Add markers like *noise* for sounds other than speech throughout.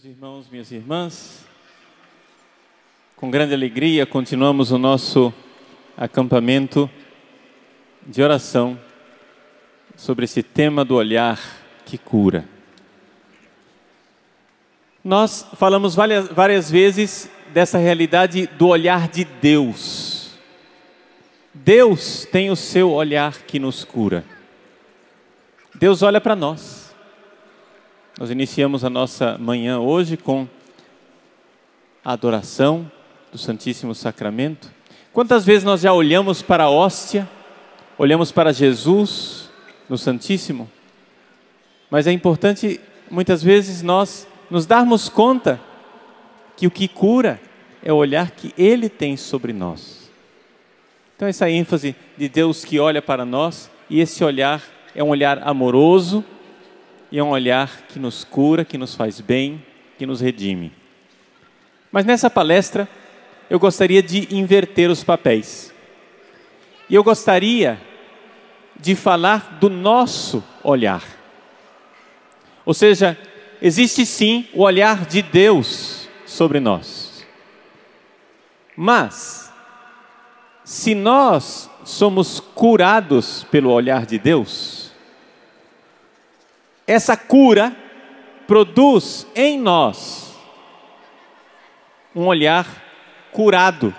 Meus irmãos, minhas irmãs, com grande alegria continuamos o nosso acampamento de oração sobre esse tema do olhar que cura. Nós falamos várias, várias vezes dessa realidade do olhar de Deus. Deus tem o seu olhar que nos cura. Deus olha para nós. Nós iniciamos a nossa manhã hoje com a adoração do Santíssimo Sacramento. Quantas vezes nós já olhamos para a hóstia, olhamos para Jesus no Santíssimo? Mas é importante muitas vezes nós nos darmos conta que o que cura é o olhar que Ele tem sobre nós. Então, essa ênfase de Deus que olha para nós, e esse olhar é um olhar amoroso e é um olhar que nos cura, que nos faz bem, que nos redime. Mas nessa palestra, eu gostaria de inverter os papéis. E eu gostaria de falar do nosso olhar. Ou seja, existe sim o olhar de Deus sobre nós. Mas, se nós somos curados pelo olhar de Deus, essa cura produz em nós um olhar curado,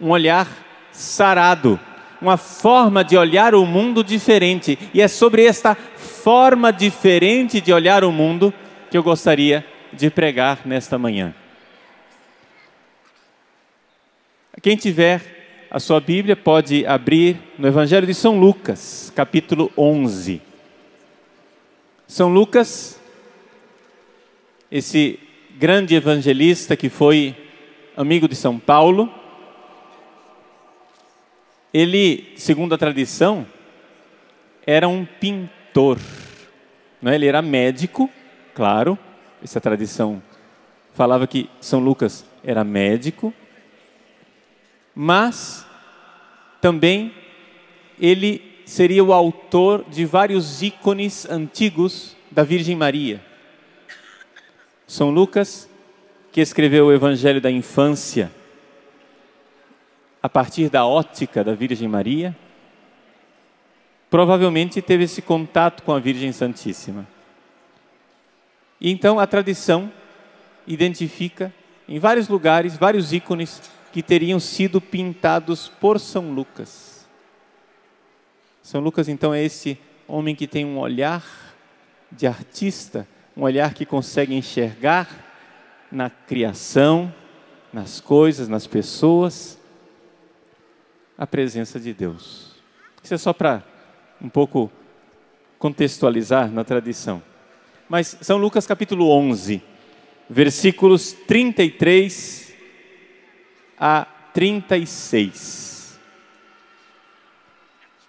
um olhar sarado, uma forma de olhar o mundo diferente. E é sobre esta forma diferente de olhar o mundo que eu gostaria de pregar nesta manhã. Quem tiver a sua Bíblia pode abrir no Evangelho de São Lucas, capítulo 11. São Lucas, esse grande evangelista que foi amigo de São Paulo, ele, segundo a tradição, era um pintor. Não é? Ele era médico, claro, essa tradição falava que São Lucas era médico, mas também ele seria o autor de vários ícones antigos da Virgem Maria. São Lucas, que escreveu o Evangelho da Infância, a partir da ótica da Virgem Maria, provavelmente teve esse contato com a Virgem Santíssima. E então a tradição identifica em vários lugares vários ícones que teriam sido pintados por São Lucas. São Lucas, então, é esse homem que tem um olhar de artista, um olhar que consegue enxergar na criação, nas coisas, nas pessoas, a presença de Deus. Isso é só para um pouco contextualizar na tradição. Mas São Lucas capítulo 11, versículos 33 a 36.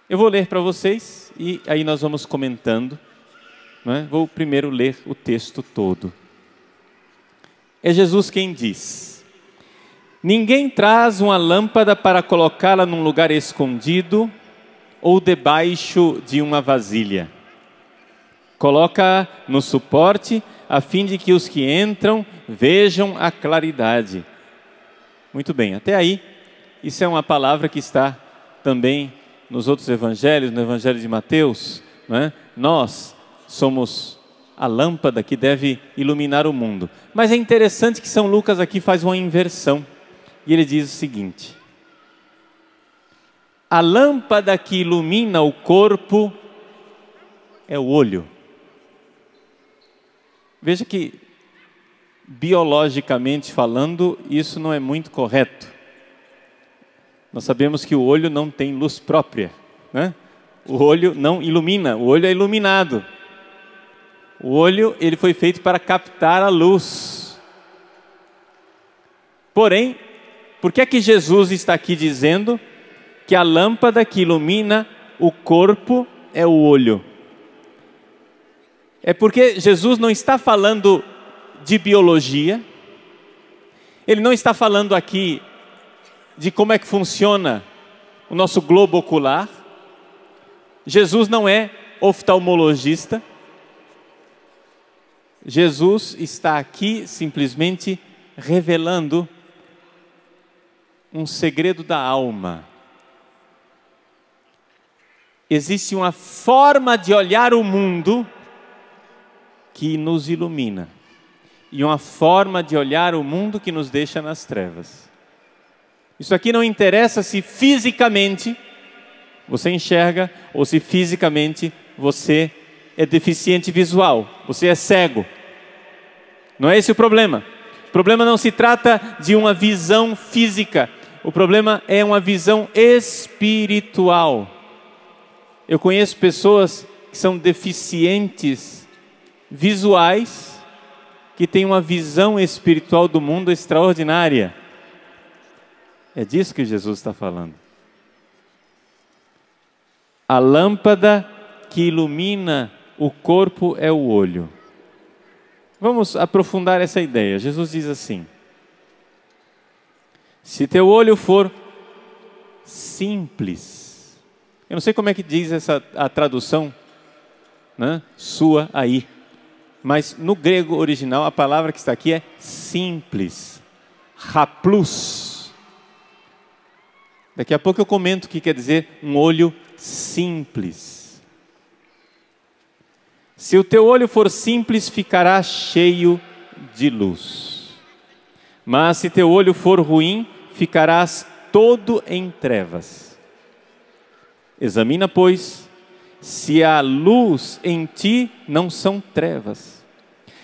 Eu vou ler para vocês e aí nós vamos comentando. É? Vou primeiro ler o texto todo. É Jesus quem diz: Ninguém traz uma lâmpada para colocá-la num lugar escondido ou debaixo de uma vasilha. Coloca no suporte a fim de que os que entram vejam a claridade. Muito bem, até aí, isso é uma palavra que está também nos outros evangelhos, no evangelho de Mateus. É? Nós somos a lâmpada que deve iluminar o mundo. Mas é interessante que São Lucas aqui faz uma inversão. E ele diz o seguinte: A lâmpada que ilumina o corpo é o olho. Veja que biologicamente falando, isso não é muito correto. Nós sabemos que o olho não tem luz própria, né? O olho não ilumina, o olho é iluminado. O olho, ele foi feito para captar a luz. Porém, por que é que Jesus está aqui dizendo que a lâmpada que ilumina o corpo é o olho? É porque Jesus não está falando de biologia. Ele não está falando aqui de como é que funciona o nosso globo ocular. Jesus não é oftalmologista. Jesus está aqui simplesmente revelando um segredo da alma. Existe uma forma de olhar o mundo que nos ilumina e uma forma de olhar o mundo que nos deixa nas trevas. Isso aqui não interessa se fisicamente você enxerga ou se fisicamente você é deficiente visual, você é cego. Não é esse o problema. O problema não se trata de uma visão física, o problema é uma visão espiritual. Eu conheço pessoas que são deficientes visuais, que têm uma visão espiritual do mundo extraordinária. É disso que Jesus está falando. A lâmpada que ilumina o corpo é o olho. Vamos aprofundar essa ideia. Jesus diz assim: Se teu olho for simples, eu não sei como é que diz essa a tradução né, sua aí, mas no grego original a palavra que está aqui é simples, raplus. Daqui a pouco eu comento o que quer dizer um olho simples. Se o teu olho for simples, ficará cheio de luz. Mas se teu olho for ruim, ficarás todo em trevas. Examina, pois, se a luz em ti não são trevas.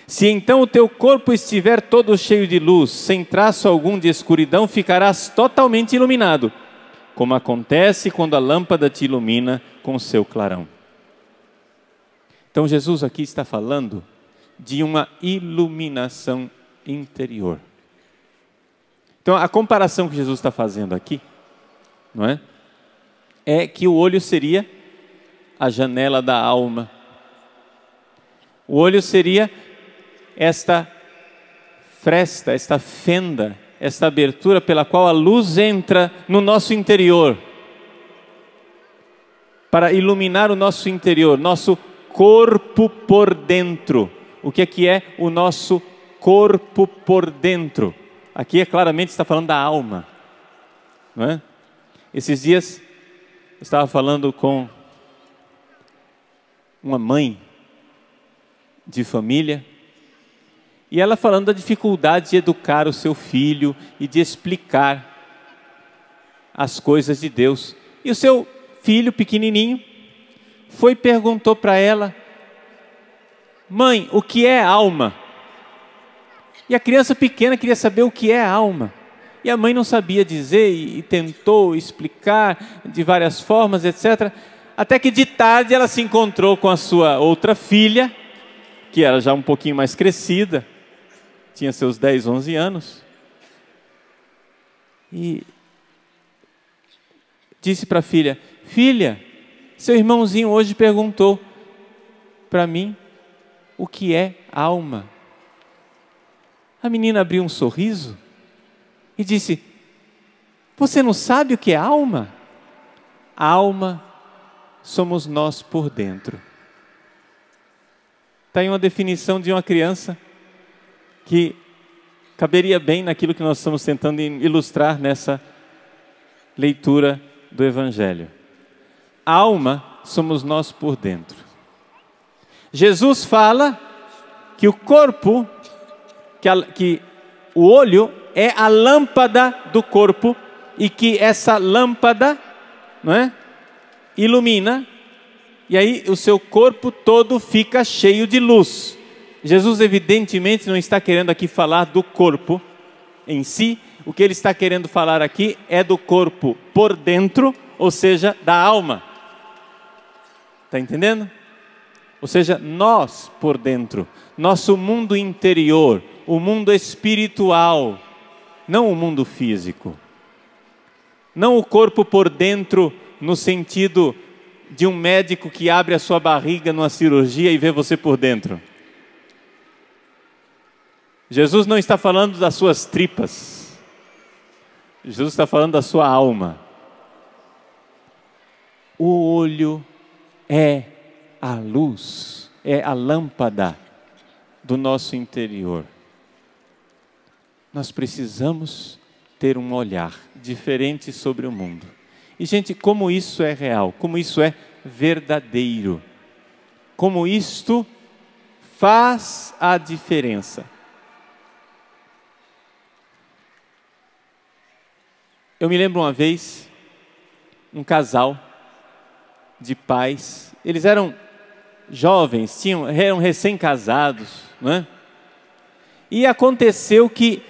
Se então o teu corpo estiver todo cheio de luz, sem traço algum de escuridão, ficarás totalmente iluminado, como acontece quando a lâmpada te ilumina com seu clarão. Então Jesus aqui está falando de uma iluminação interior. Então a comparação que Jesus está fazendo aqui, não é? É que o olho seria a janela da alma. O olho seria esta fresta, esta fenda, esta abertura pela qual a luz entra no nosso interior, para iluminar o nosso interior, nosso corpo por dentro. O que é que é o nosso corpo por dentro? Aqui é claramente está falando da alma, não é? Esses dias eu estava falando com uma mãe de família e ela falando da dificuldade de educar o seu filho e de explicar as coisas de Deus. E o seu filho pequenininho foi e perguntou para ela: Mãe, o que é alma? E a criança pequena queria saber o que é alma. E a mãe não sabia dizer e, e tentou explicar de várias formas, etc. Até que de tarde ela se encontrou com a sua outra filha, que era já um pouquinho mais crescida, tinha seus 10, 11 anos. E disse para a filha: Filha, seu irmãozinho hoje perguntou para mim o que é alma. A menina abriu um sorriso e disse: Você não sabe o que é alma? Alma somos nós por dentro. Está aí uma definição de uma criança que caberia bem naquilo que nós estamos tentando ilustrar nessa leitura do Evangelho alma somos nós por dentro. Jesus fala que o corpo, que, a, que o olho é a lâmpada do corpo e que essa lâmpada, não é? Ilumina e aí o seu corpo todo fica cheio de luz. Jesus evidentemente não está querendo aqui falar do corpo em si, o que ele está querendo falar aqui é do corpo por dentro, ou seja, da alma. Está entendendo? Ou seja, nós por dentro, nosso mundo interior, o mundo espiritual, não o mundo físico. Não o corpo por dentro, no sentido de um médico que abre a sua barriga numa cirurgia e vê você por dentro. Jesus não está falando das suas tripas. Jesus está falando da sua alma. O olho é a luz, é a lâmpada do nosso interior. Nós precisamos ter um olhar diferente sobre o mundo. E, gente, como isso é real, como isso é verdadeiro, como isto faz a diferença. Eu me lembro uma vez, um casal de pais, eles eram jovens, tinham, eram recém-casados, né? E aconteceu que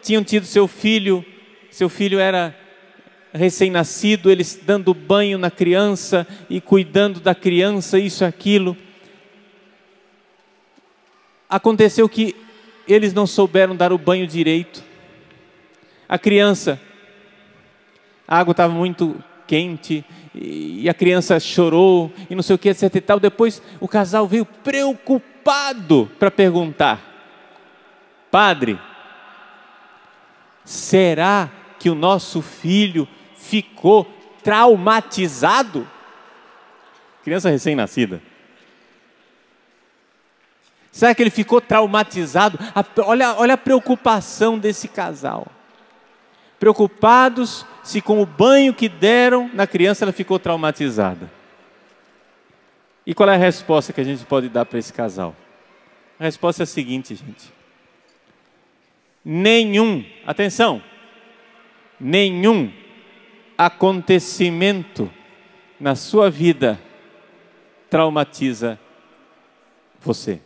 tinham tido seu filho, seu filho era recém-nascido, eles dando banho na criança e cuidando da criança, isso aquilo. Aconteceu que eles não souberam dar o banho direito. A criança a água estava muito quente e a criança chorou e não sei o que, etc e tal. Depois o casal veio preocupado para perguntar: Padre, será que o nosso filho ficou traumatizado? Criança recém-nascida. Será que ele ficou traumatizado? Olha, olha a preocupação desse casal preocupados se com o banho que deram na criança ela ficou traumatizada. E qual é a resposta que a gente pode dar para esse casal? A resposta é a seguinte, gente. Nenhum, atenção, nenhum acontecimento na sua vida traumatiza você.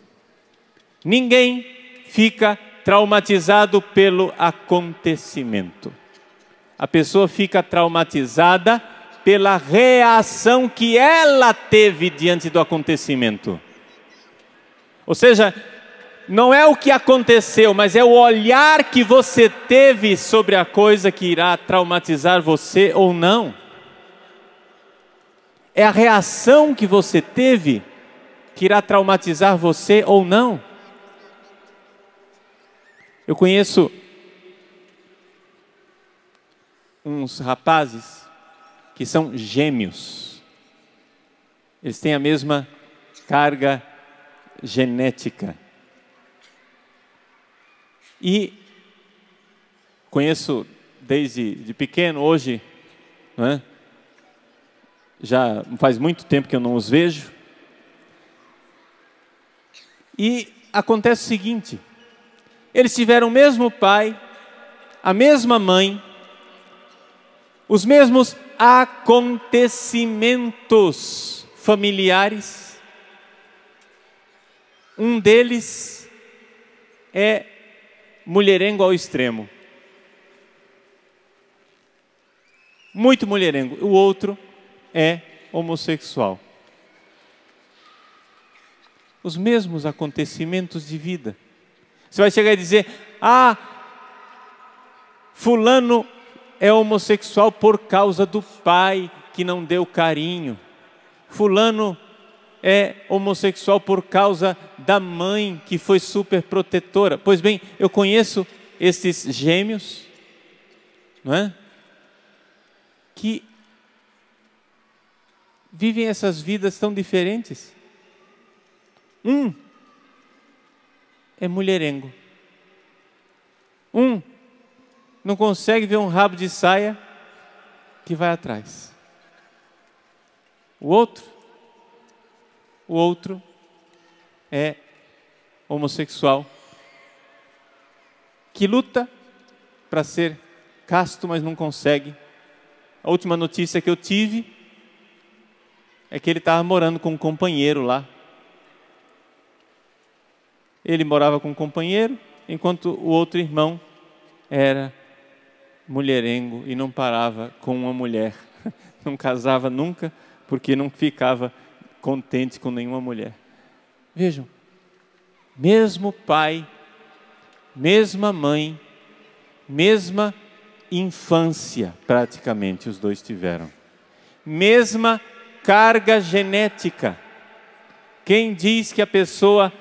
Ninguém fica traumatizado pelo acontecimento a pessoa fica traumatizada pela reação que ela teve diante do acontecimento. Ou seja, não é o que aconteceu, mas é o olhar que você teve sobre a coisa que irá traumatizar você ou não. É a reação que você teve que irá traumatizar você ou não. Eu conheço uns rapazes que são gêmeos. Eles têm a mesma carga genética. E conheço desde de pequeno, hoje, é? já faz muito tempo que eu não os vejo. E acontece o seguinte: eles tiveram o mesmo pai, a mesma mãe, os mesmos acontecimentos familiares. Um deles é mulherengo ao extremo. Muito mulherengo. O outro é homossexual. Os mesmos acontecimentos de vida. Você vai chegar e dizer: Ah, Fulano é homossexual por causa do pai que não deu carinho. Fulano é homossexual por causa da mãe que foi super protetora. Pois bem, eu conheço esses gêmeos, não é? Que vivem essas vidas tão diferentes. Um é mulherengo. Um não consegue ver um rabo de saia que vai atrás. O outro, o outro é homossexual que luta para ser casto, mas não consegue. A última notícia que eu tive é que ele estava morando com um companheiro lá. Ele morava com um companheiro, enquanto o outro irmão era mulherengo e não parava com uma mulher. *laughs* Não casava nunca porque não ficava contente com nenhuma mulher. Vejam, mesmo pai, mesma mãe, mesma infância, praticamente os dois tiveram. Mesma carga genética. Quem diz que a pessoa,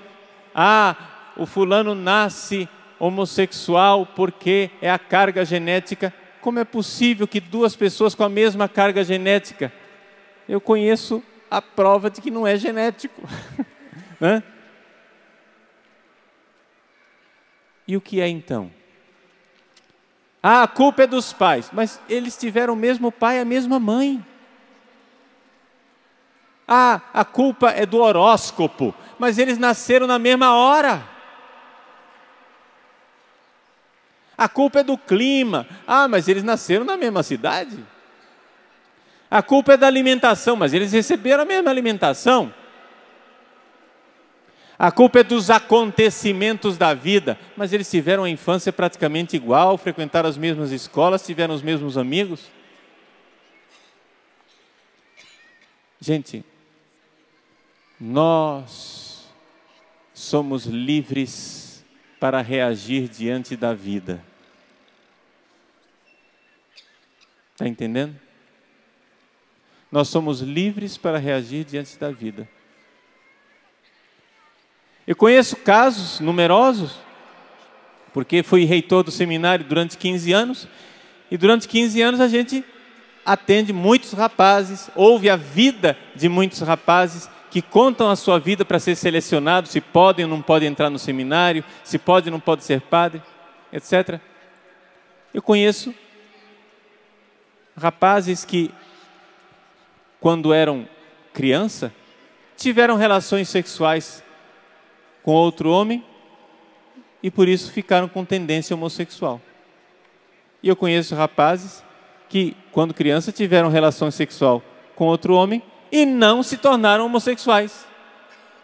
ah, o fulano nasce homossexual porque é a carga genética. Como é possível que duas pessoas com a mesma carga genética? Eu conheço a prova de que não é genético. *laughs* né? E o que é então? Ah, a culpa é dos pais, mas eles tiveram o mesmo pai, a mesma mãe. Ah, a culpa é do horóscopo, mas eles nasceram na mesma hora. A culpa é do clima. Ah, mas eles nasceram na mesma cidade. A culpa é da alimentação, mas eles receberam a mesma alimentação. A culpa é dos acontecimentos da vida, mas eles tiveram a infância praticamente igual, frequentaram as mesmas escolas, tiveram os mesmos amigos. Gente, nós somos livres para reagir diante da vida. Está entendendo? Nós somos livres para reagir diante da vida. Eu conheço casos numerosos, porque fui reitor do seminário durante 15 anos, e durante 15 anos a gente atende muitos rapazes, ouve a vida de muitos rapazes que contam a sua vida para ser selecionados, se podem ou não podem entrar no seminário, se pode ou não pode ser padre, etc. Eu conheço rapazes que, quando eram criança, tiveram relações sexuais com outro homem e por isso ficaram com tendência homossexual. E eu conheço rapazes que, quando criança, tiveram relação sexual com outro homem e não se tornaram homossexuais.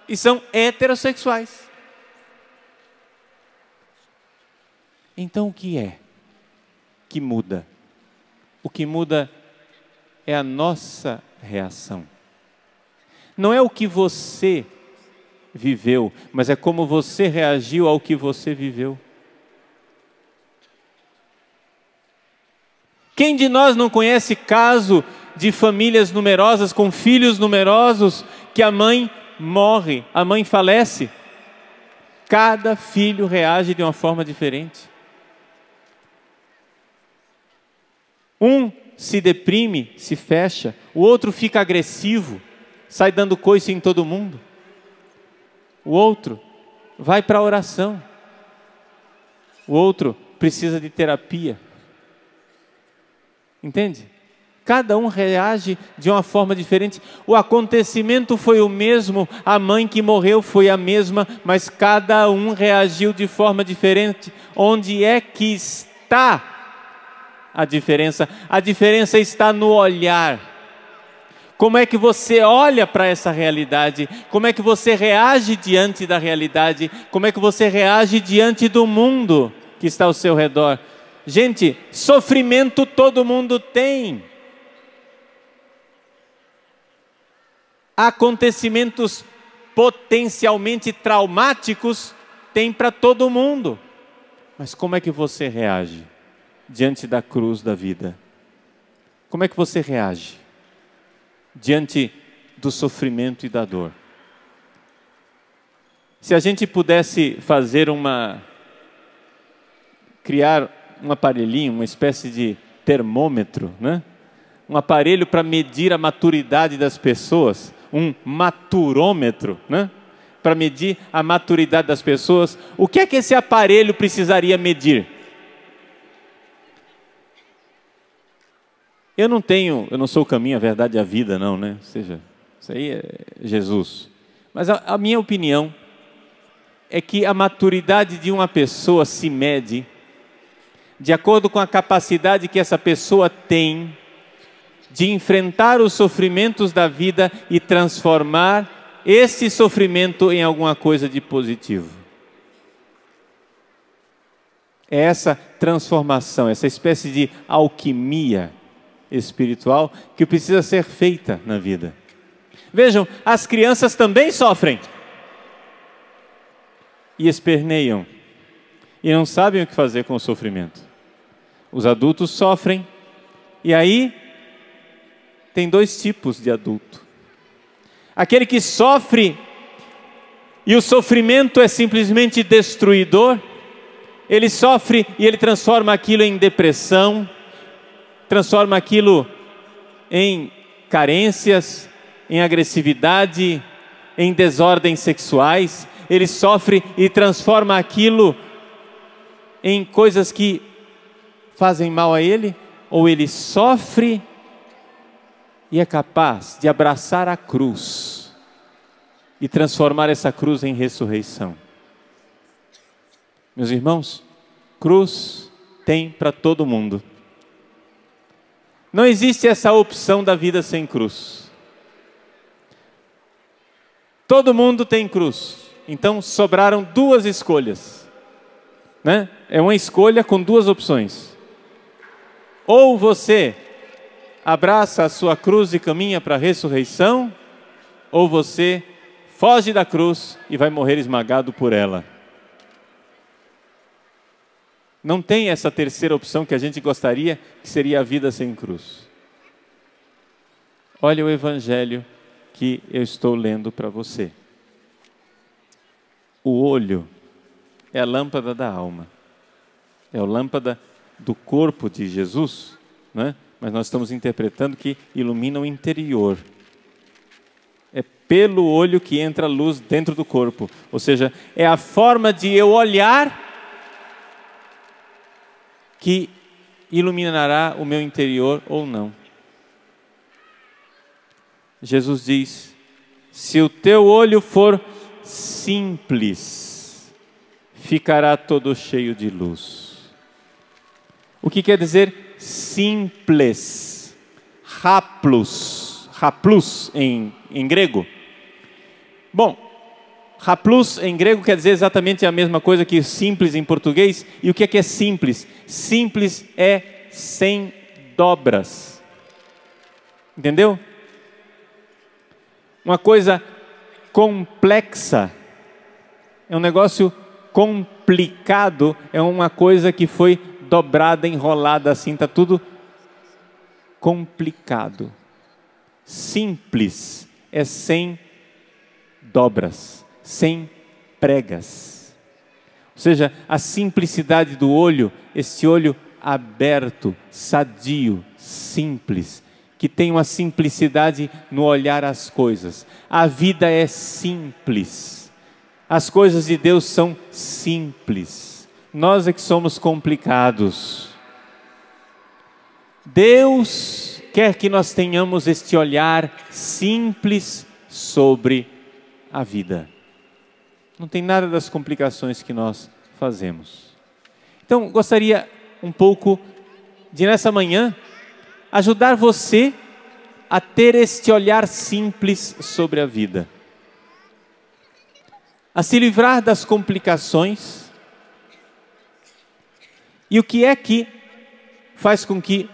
E são heterossexuais. Então o que é que muda? O que muda é a nossa reação. Não é o que você viveu, mas é como você reagiu ao que você viveu. Quem de nós não conhece caso de famílias numerosas com filhos numerosos que a mãe morre, a mãe falece? Cada filho reage de uma forma diferente. Um se deprime, se fecha, o outro fica agressivo, sai dando coice em todo mundo. O outro vai para a oração. O outro precisa de terapia. Entende? Cada um reage de uma forma diferente. O acontecimento foi o mesmo, a mãe que morreu foi a mesma, mas cada um reagiu de forma diferente. Onde é que está a diferença. A diferença está no olhar. Como é que você olha para essa realidade? Como é que você reage diante da realidade? Como é que você reage diante do mundo que está ao seu redor? Gente, sofrimento todo mundo tem. Acontecimentos potencialmente traumáticos tem para todo mundo. Mas como é que você reage? diante da cruz da vida? Como é que você reage diante do sofrimento e da dor? Se a gente pudesse fazer uma criar um aparelhinho, uma espécie de termômetro, né? Um aparelho para medir a maturidade das pessoas, um maturômetro, né? Para medir a maturidade das pessoas, o que é que esse aparelho precisaria medir? Eu não tenho, eu não sou o caminho, a verdade e a vida, não, né? Ou seja, isso aí é Jesus. Mas a, a minha opinião é que a maturidade de uma pessoa se mede de acordo com a capacidade que essa pessoa tem de enfrentar os sofrimentos da vida e transformar esse sofrimento em alguma coisa de positivo. É essa transformação, essa espécie de alquimia espiritual que precisa ser feita na vida. Vejam, as crianças também sofrem e esperneiam e não sabem o que fazer com o sofrimento. Os adultos sofrem e aí tem dois tipos de adulto. Aquele que sofre e o sofrimento é simplesmente destruidor, ele sofre e ele transforma aquilo em depressão, transforma aquilo em carências, em agressividade, em desordens sexuais, ele sofre e transforma aquilo em coisas que fazem mal a ele, ou ele sofre e é capaz de abraçar a cruz e transformar essa cruz em ressurreição. Meus irmãos, cruz tem para todo mundo. Não existe essa opção da vida sem cruz. Todo mundo tem cruz. Então sobraram duas escolhas. Né? É uma escolha com duas opções. Ou você abraça a sua cruz e caminha para a ressurreição, ou você foge da cruz e vai morrer esmagado por ela. Não tem essa terceira opção que a gente gostaria, que seria a vida sem cruz. Olha o evangelho que eu estou lendo para você. O olho é a lâmpada da alma, é a lâmpada do corpo de Jesus, né? Mas nós estamos interpretando que ilumina o interior. É pelo olho que entra a luz dentro do corpo, ou seja, é a forma de eu olhar que iluminará o meu interior ou não. Jesus diz: se o teu olho for simples, ficará todo cheio de luz. O que quer dizer simples? Raplus, raplus em, em grego. Bom, Raplus em grego quer dizer exatamente a mesma coisa que simples em português. E o que é que é simples? Simples é sem dobras. Entendeu? Uma coisa complexa é um negócio complicado, é uma coisa que foi dobrada, enrolada assim, está tudo complicado. Simples é sem dobras sem pregas. Ou seja, a simplicidade do olho, esse olho aberto, sadio, simples, que tem uma simplicidade no olhar as coisas. A vida é simples. As coisas de Deus são simples. Nós é que somos complicados. Deus quer que nós tenhamos este olhar simples sobre a vida. Não tem nada das complicações que nós fazemos. Então, gostaria um pouco de, nessa manhã, ajudar você a ter este olhar simples sobre a vida, a se livrar das complicações. E o que é que faz com que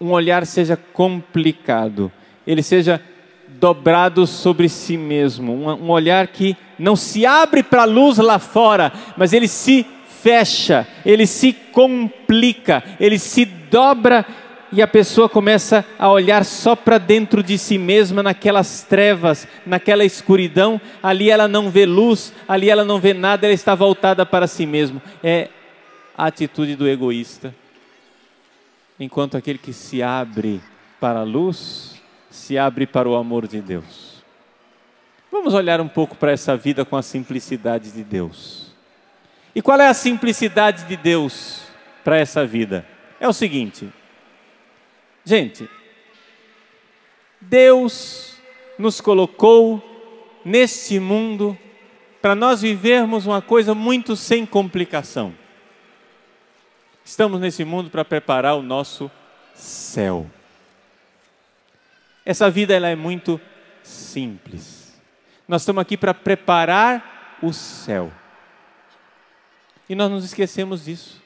um olhar seja complicado? Ele seja dobrado sobre si mesmo, um, olhar que não se abre para a luz lá fora, mas ele se fecha, ele se complica, ele se dobra e a pessoa começa a olhar só para dentro de si mesma, naquelas trevas, naquela escuridão, ali ela não vê luz, ali ela não vê nada, ela está voltada para si mesmo. É a atitude do egoísta. Enquanto aquele que se abre para a luz, se abre para o amor de Deus. Vamos olhar um pouco para essa vida com a simplicidade de Deus. E qual é a simplicidade de Deus para essa vida? É o seguinte, gente, Deus nos colocou neste mundo para nós vivermos uma coisa muito sem complicação. Estamos nesse mundo para preparar o nosso céu. Essa vida ela é muito simples. Nós estamos aqui para preparar o céu. E nós nos esquecemos disso.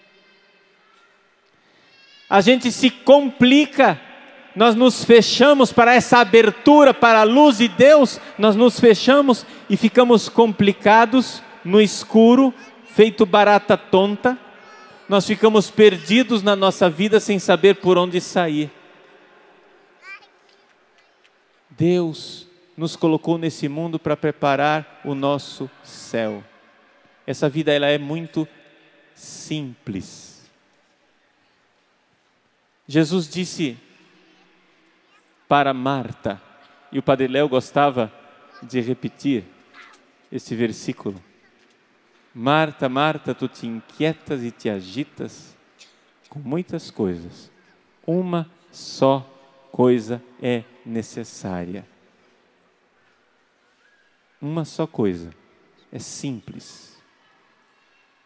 A gente se complica, nós nos fechamos para essa abertura, para a luz de Deus, nós nos fechamos e ficamos complicados no escuro, feito barata tonta. Nós ficamos perdidos na nossa vida sem saber por onde sair. Deus nos colocou nesse mundo para preparar o nosso céu. Essa vida ela é muito simples. Jesus disse para Marta, e o Padre Léo gostava de repetir esse versículo. Marta, Marta, tu te inquietas e te agitas com muitas coisas. Uma só coisa é necessária. Uma só coisa. É simples.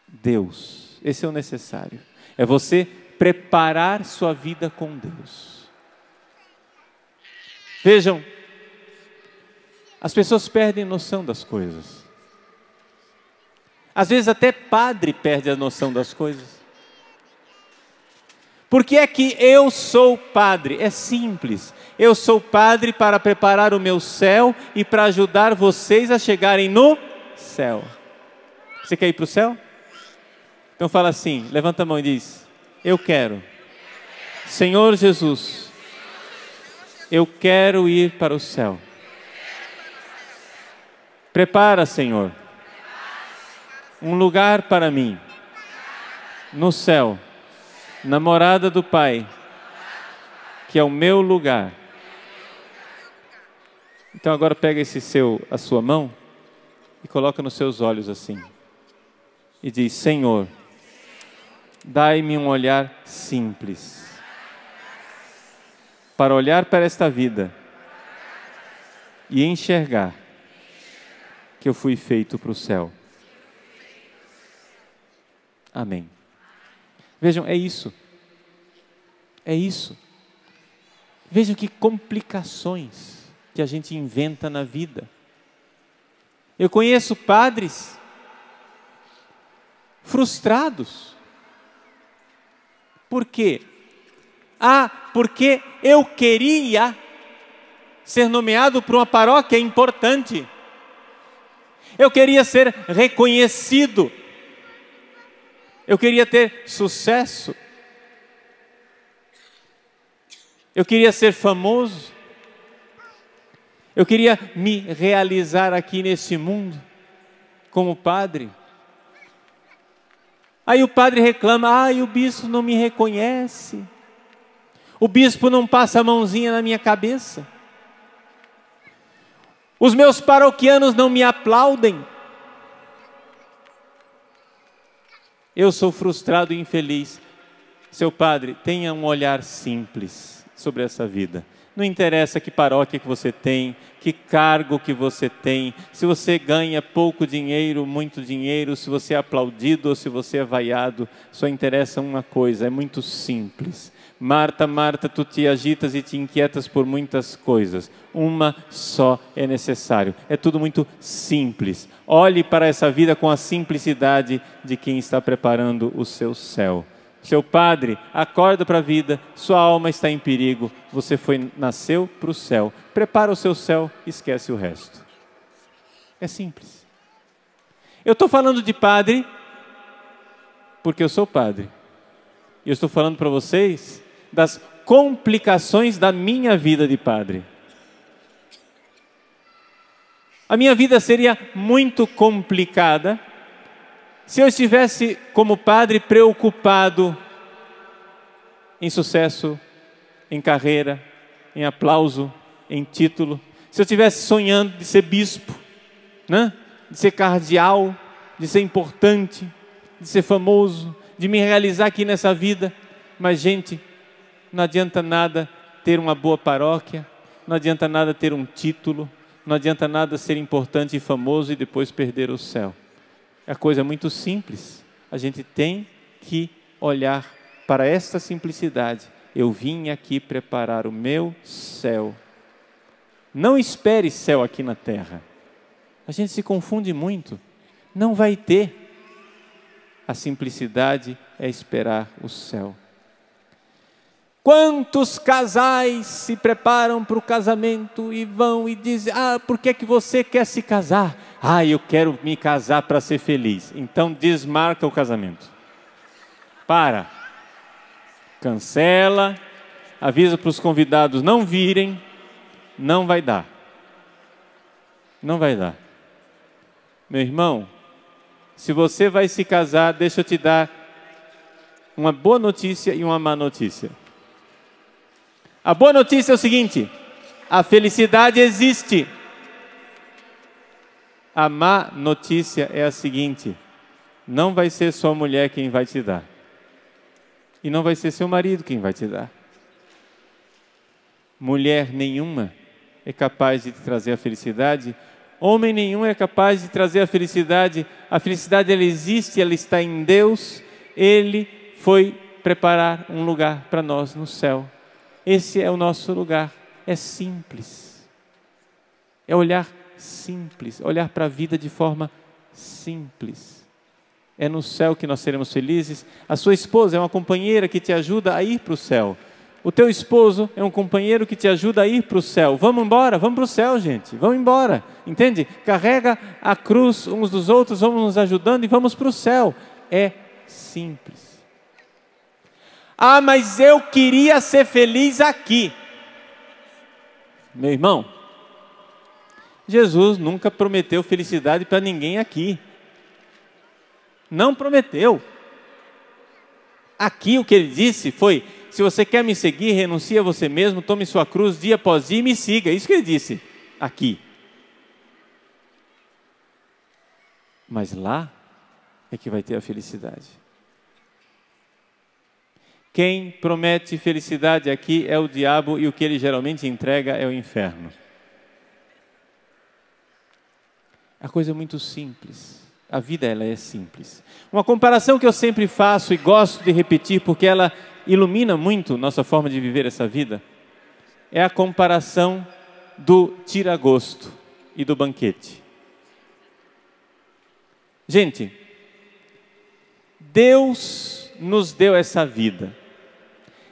Deus. Esse é o necessário. É você preparar sua vida com Deus. Vejam, as pessoas perdem noção das coisas. Às vezes até padre perde a noção das coisas. Por que é que eu sou padre? É simples. Eu sou padre para preparar o meu céu e para ajudar vocês a chegarem no céu. Você quer ir para o céu? Então fala assim, levanta a mão e diz: Eu quero. Senhor Jesus, eu quero ir para o céu. Prepara, Senhor, um lugar para mim no céu namorada do Pai, que é o meu lugar. Então agora pega esse seu, a sua mão e coloca nos seus olhos assim. E diz: Senhor, dai-me um olhar simples para olhar para esta vida e enxergar que eu fui feito para o céu. Amém. Vejam, é isso. É isso. Vejam que complicações que a gente inventa na vida. Eu conheço padres frustrados. Por quê? Ah, porque eu queria ser nomeado para uma paróquia importante. Eu queria ser reconhecido eu queria ter sucesso. Eu queria ser famoso. Eu queria me realizar aqui nesse mundo como padre. Aí o padre reclama: ai, o bispo não me reconhece. O bispo não passa a mãozinha na minha cabeça. Os meus paroquianos não me aplaudem. Eu sou frustrado e infeliz. Seu padre, tenha um olhar simples sobre essa vida. Não interessa que paróquia que você tem, que cargo que você tem, se você ganha pouco dinheiro, muito dinheiro, se você é aplaudido ou se você é vaiado, só interessa uma coisa, é muito simples. Marta, Marta, tu te agitas e te inquietas por muitas coisas. Uma só é necessário. É tudo muito simples. Olhe para essa vida com a simplicidade de quem está preparando o seu céu. Seu padre, acorda para a vida, sua alma está em perigo, você foi nasceu para o céu. Prepara o seu céu, esquece o resto. É simples. Eu estou falando de padre porque eu sou padre. E eu estou falando para vocês das complicações da minha vida de padre. A minha vida seria muito complicada se eu estivesse, como padre, preocupado em sucesso, em carreira, em aplauso, em título. Se eu estivesse sonhando de ser bispo, né? de ser cardeal, de ser importante, de ser famoso, de me realizar aqui nessa vida. Mas, gente, não adianta nada ter uma boa paróquia, não adianta nada ter um título, não adianta nada ser importante e famoso e depois perder o céu. A coisa é muito simples. A gente tem que olhar para esta simplicidade. Eu vim aqui preparar o meu céu. Não espere céu aqui na terra. A gente se confunde muito. Não vai ter. A simplicidade é esperar o céu. Quantos casais se preparam para o casamento e vão e dizem: Ah, por que, que você quer se casar? Ah, eu quero me casar para ser feliz. Então desmarca o casamento. Para. Cancela. Avisa para os convidados não virem. Não vai dar. Não vai dar. Meu irmão, se você vai se casar, deixa eu te dar uma boa notícia e uma má notícia. A boa notícia é o seguinte: a felicidade existe. A má notícia é a seguinte: não vai ser sua mulher quem vai te dar. E não vai ser seu marido quem vai te dar. Mulher nenhuma é capaz de te trazer a felicidade, homem nenhum é capaz de trazer a felicidade. A felicidade ela existe, ela está em Deus. Ele foi preparar um lugar para nós no céu. Esse é o nosso lugar. É simples. É olhar simples, olhar para a vida de forma simples. É no céu que nós seremos felizes. A sua esposa é uma companheira que te ajuda a ir para o céu. O teu esposo é um companheiro que te ajuda a ir para o céu. Vamos embora, vamos para o céu, gente. Vamos embora. Entende? Carrega a cruz uns dos outros, vamos nos ajudando e vamos para o céu. É simples. Ah, mas eu queria ser feliz aqui. Meu irmão, Jesus nunca prometeu felicidade para ninguém aqui. Não prometeu. Aqui o que ele disse foi: se você quer me seguir, renuncie a você mesmo, tome sua cruz dia após dia e me siga. Isso que ele disse aqui. Mas lá é que vai ter a felicidade. Quem promete felicidade aqui é o diabo e o que ele geralmente entrega é o inferno. A coisa é muito simples. A vida ela é simples. Uma comparação que eu sempre faço e gosto de repetir porque ela ilumina muito nossa forma de viver essa vida é a comparação do tira-gosto e do banquete. Gente, Deus nos deu essa vida.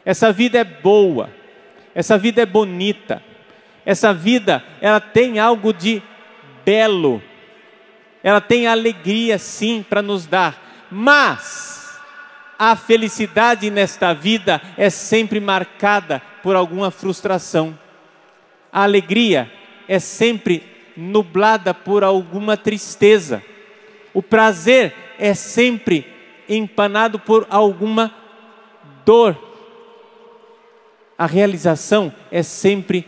Essa vida é boa. Essa vida é bonita. Essa vida, ela tem algo de belo ela tem alegria sim para nos dar, mas a felicidade nesta vida é sempre marcada por alguma frustração. A alegria é sempre nublada por alguma tristeza. O prazer é sempre empanado por alguma dor. A realização é sempre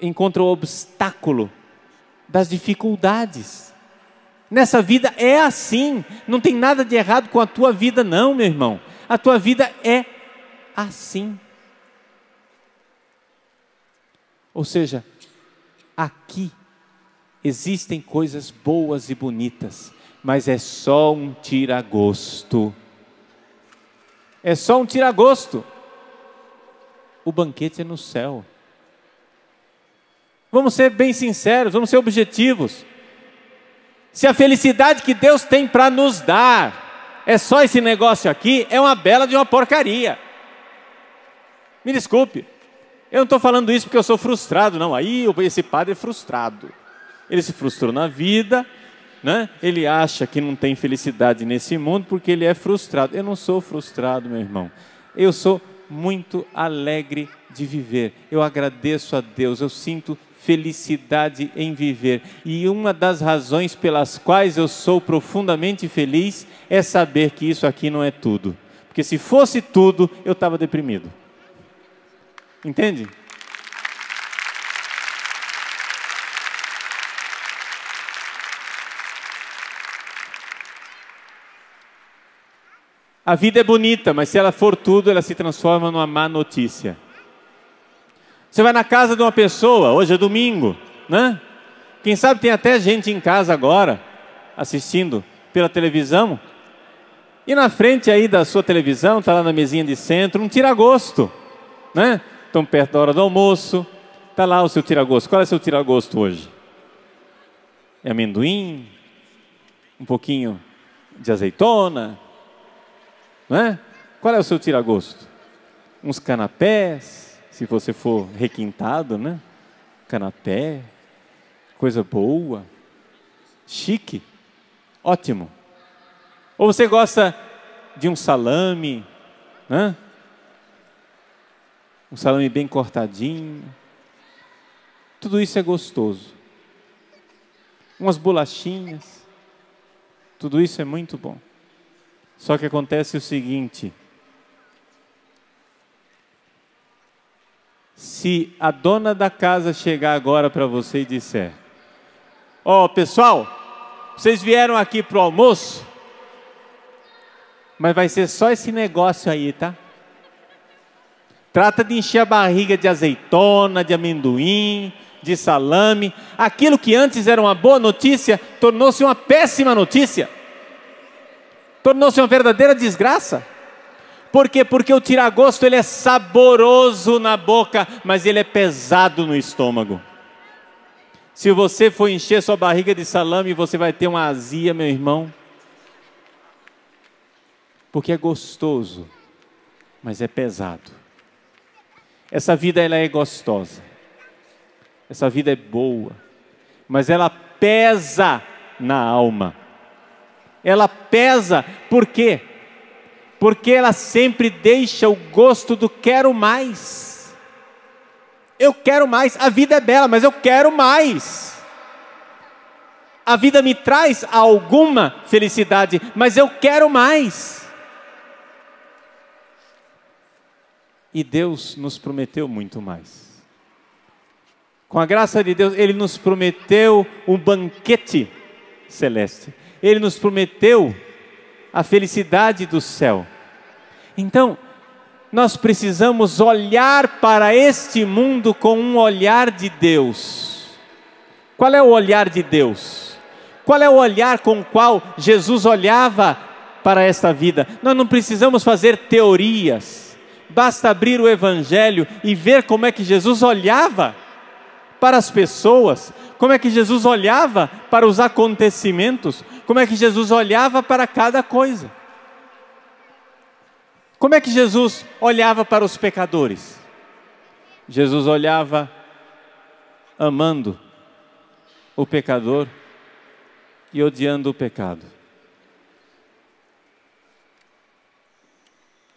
encontra o obstáculo das dificuldades. Nessa vida é assim, não tem nada de errado com a tua vida, não, meu irmão. A tua vida é assim. Ou seja, aqui existem coisas boas e bonitas, mas é só um tira-gosto. É só um tira-gosto. O banquete é no céu. Vamos ser bem sinceros, vamos ser objetivos. Se a felicidade que Deus tem para nos dar é só esse negócio aqui, é uma bela de uma porcaria. Me desculpe, eu não estou falando isso porque eu sou frustrado, não. Aí esse padre é frustrado. Ele se frustrou na vida, né? ele acha que não tem felicidade nesse mundo porque ele é frustrado. Eu não sou frustrado, meu irmão. Eu sou muito alegre de viver. Eu agradeço a Deus, eu sinto felicidade em viver. E uma das razões pelas quais eu sou profundamente feliz é saber que isso aqui não é tudo. Porque se fosse tudo, eu estava deprimido. Entende? A vida é bonita, mas se ela for tudo, ela se transforma numa má notícia. Você vai na casa de uma pessoa, hoje é domingo, né? Quem sabe tem até gente em casa agora, assistindo pela televisão. E na frente aí da sua televisão, está lá na mesinha de centro, um tira-gosto, né? Estão perto da hora do almoço, está lá o seu tira-gosto. Qual é o seu tira-gosto hoje? É amendoim? Um pouquinho de azeitona? Né? Qual é o seu tira-gosto? Uns canapés? se você for requintado, né? Canapé, coisa boa, chique, ótimo. Ou você gosta de um salame, né? Um salame bem cortadinho. Tudo isso é gostoso. Umas bolachinhas. Tudo isso é muito bom. Só que acontece o seguinte: se a dona da casa chegar agora para você e disser: Ó, oh, pessoal, vocês vieram aqui para o almoço, Mas vai ser só esse negócio aí, tá? Trata de encher a barriga de azeitona, de amendoim, de salame. Aquilo que antes era uma boa notícia tornou-se uma péssima notícia. Tornou-se uma verdadeira desgraça. Por quê? Porque o tiragosto ele é saboroso na boca, mas ele é pesado no estômago. Se você for encher sua barriga de salame, você vai ter uma azia, meu irmão. Porque é gostoso, mas é pesado. Essa vida ela é gostosa. Essa vida é boa, mas ela pesa na alma. Ela pesa por quê? Porque ela sempre deixa o gosto do quero mais. Eu quero mais. A vida é bela, mas eu quero mais. A vida me traz alguma felicidade, mas eu quero mais. E Deus nos prometeu muito mais. Com a graça de Deus, Ele nos prometeu um banquete celeste. Ele nos prometeu a felicidade do céu. Então, nós precisamos olhar para este mundo com um olhar de Deus. Qual é o olhar de Deus? Qual é o olhar com o qual Jesus olhava para esta vida? Nós não precisamos fazer teorias, basta abrir o Evangelho e ver como é que Jesus olhava para as pessoas, como é que Jesus olhava para os acontecimentos, como é que Jesus olhava para cada coisa. Como é que Jesus olhava para os pecadores? Jesus olhava amando o pecador e odiando o pecado.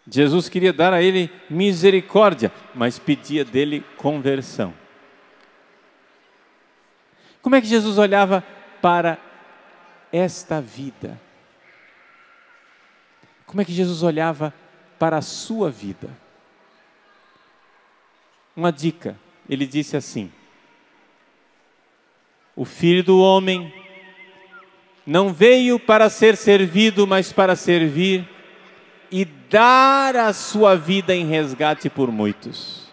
Jesus queria dar a ele misericórdia, mas pedia dele conversão. Como é que Jesus olhava para esta vida? Como é que Jesus olhava para a sua vida? Uma dica, ele disse assim: O filho do homem não veio para ser servido, mas para servir e dar a sua vida em resgate por muitos.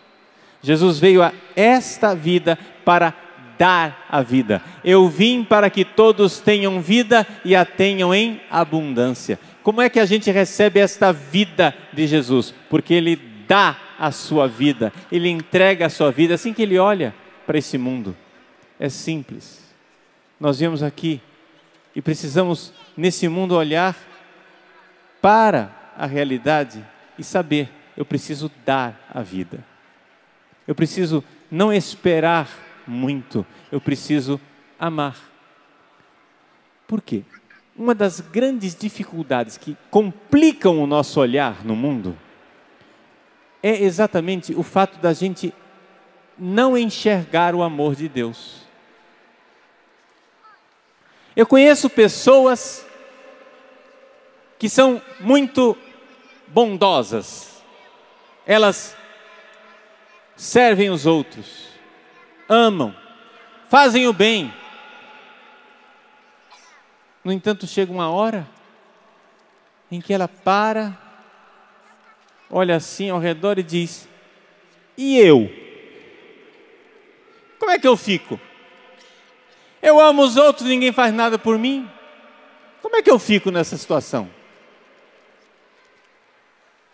Jesus veio a esta vida para dar a vida. Eu vim para que todos tenham vida e a tenham em abundância. Como é que a gente recebe esta vida de Jesus? Porque Ele dá a sua vida, Ele entrega a sua vida assim que Ele olha para esse mundo. É simples. Nós viemos aqui e precisamos, nesse mundo, olhar para a realidade e saber: eu preciso dar a vida. Eu preciso não esperar muito, eu preciso amar. Por quê? Uma das grandes dificuldades que complicam o nosso olhar no mundo é exatamente o fato da gente não enxergar o amor de Deus. Eu conheço pessoas que são muito bondosas, elas servem os outros, amam, fazem o bem. No entanto, chega uma hora em que ela para, olha assim ao redor e diz: E eu? Como é que eu fico? Eu amo os outros, ninguém faz nada por mim. Como é que eu fico nessa situação?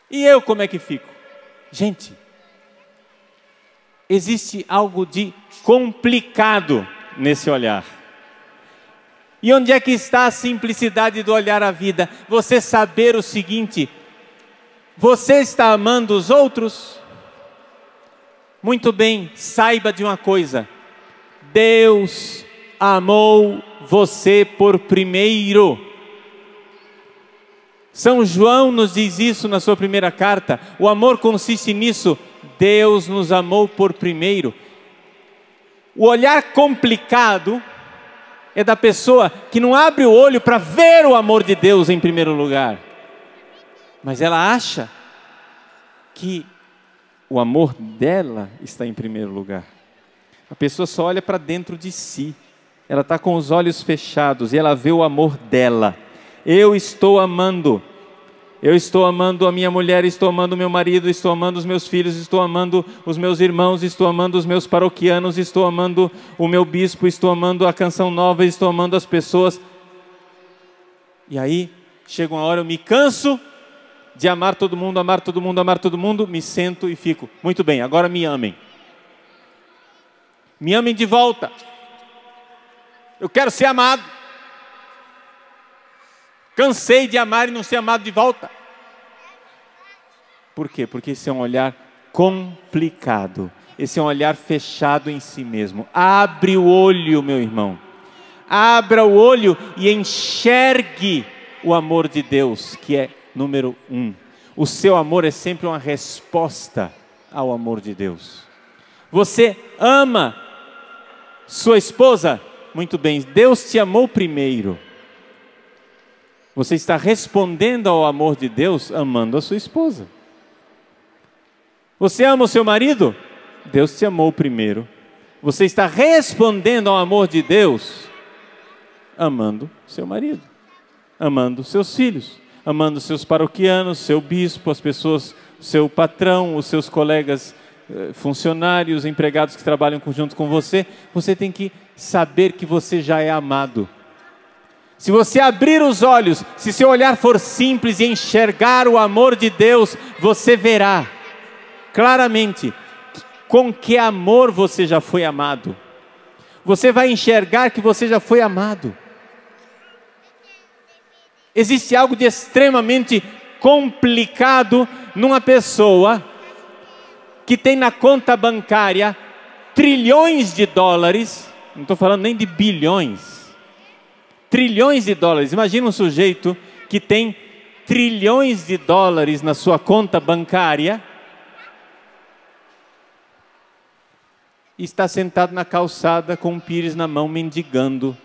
E eu como é que fico? Gente, existe algo de complicado nesse olhar. E onde é que está a simplicidade do olhar à vida? Você saber o seguinte: você está amando os outros? Muito bem, saiba de uma coisa: Deus amou você por primeiro. São João nos diz isso na sua primeira carta. O amor consiste nisso, Deus nos amou por primeiro. O olhar complicado é da pessoa que não abre o olho para ver o amor de Deus em primeiro lugar, mas ela acha que o amor dela está em primeiro lugar. A pessoa só olha para dentro de si, ela está com os olhos fechados e ela vê o amor dela. Eu estou amando. Eu estou amando a minha mulher, estou amando o meu marido, estou amando os meus filhos, estou amando os meus irmãos, estou amando os meus paroquianos, estou amando o meu bispo, estou amando a canção nova, estou amando as pessoas. E aí, chega uma hora, eu me canso de amar todo mundo, amar todo mundo, amar todo mundo, me sento e fico. Muito bem, agora me amem. Me amem de volta. Eu quero ser amado. Cansei de amar e não ser amado de volta. Por quê? Porque esse é um olhar complicado. Esse é um olhar fechado em si mesmo. Abre o olho, meu irmão. Abra o olho e enxergue o amor de Deus, que é número um. O seu amor é sempre uma resposta ao amor de Deus. Você ama sua esposa? Muito bem, Deus te amou primeiro. Você está respondendo ao amor de Deus amando a sua esposa. Você ama o seu marido? Deus te amou primeiro. Você está respondendo ao amor de Deus amando seu marido, amando seus filhos amando seus paroquianos, seu bispo, as pessoas, seu patrão, os seus colegas eh, funcionários, empregados que trabalham junto com você, você tem que saber que você já é amado. Se você abrir os olhos, se seu olhar for simples e enxergar o amor de Deus, você verá claramente com que amor você já foi amado. Você vai enxergar que você já foi amado. Existe algo de extremamente complicado numa pessoa que tem na conta bancária trilhões de dólares, não estou falando nem de bilhões, trilhões de dólares. Imagina um sujeito que tem trilhões de dólares na sua conta bancária e está sentado na calçada com um pires na mão mendigando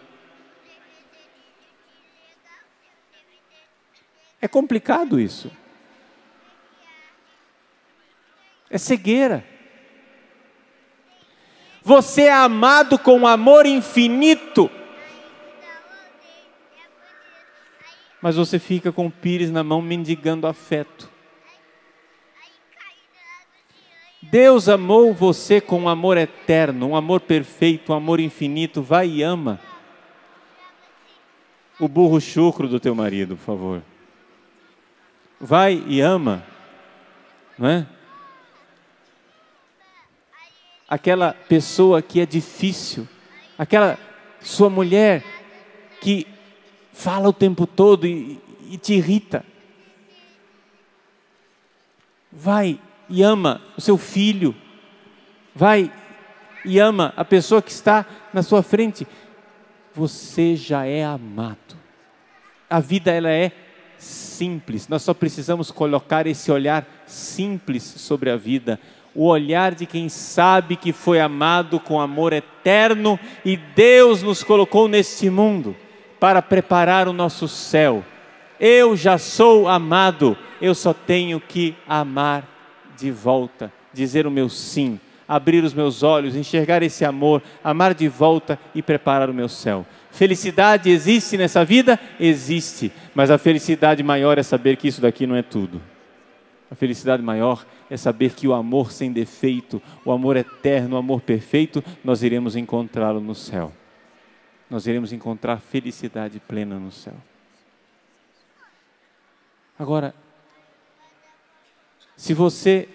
É complicado isso. É cegueira. Você é amado com amor infinito. Mas você fica com o pires na mão mendigando afeto. Deus amou você com um amor eterno, um amor perfeito, um amor infinito. Vai e ama o burro chucro do teu marido, por favor vai e ama, não é? Aquela pessoa que é difícil, aquela sua mulher que fala o tempo todo e, e te irrita. Vai e ama o seu filho, vai e ama a pessoa que está na sua frente. Você já é amado. A vida ela é simples. Nós só precisamos colocar esse olhar simples sobre a vida, o olhar de quem sabe que foi amado com amor eterno e Deus nos colocou neste mundo para preparar o nosso céu. Eu já sou amado, eu só tenho que amar de volta, dizer o meu sim, abrir os meus olhos, enxergar esse amor, amar de volta e preparar o meu céu. Felicidade existe nessa vida? Existe, mas a felicidade maior é saber que isso daqui não é tudo. A felicidade maior é saber que o amor sem defeito, o amor eterno, o amor perfeito, nós iremos encontrá-lo no céu. Nós iremos encontrar felicidade plena no céu. Agora, se você